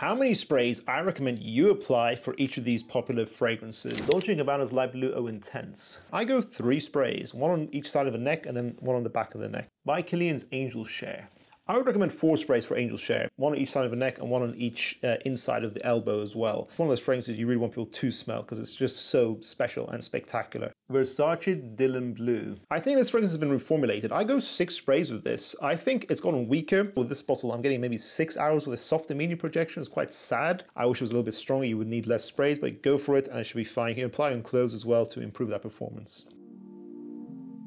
how many sprays I recommend you apply for each of these popular fragrances. Dolce & Gabbana's Light Blue Intense. I go three sprays, one on each side of the neck and then one on the back of the neck. By Kilian's Angel Share. I would recommend four sprays for Angel Share, one on each side of the neck and one on each uh, inside of the elbow as well. It's one of those fragrances you really want people to smell because it's just so special and spectacular. Versace Dylan Blue. I think this fragrance has been reformulated. I go six sprays with this. I think it's gotten weaker. With this bottle, I'm getting maybe six hours with a soft medium projection. It's quite sad. I wish it was a little bit stronger. You would need less sprays, but go for it and it should be fine. You can apply on clothes as well to improve that performance.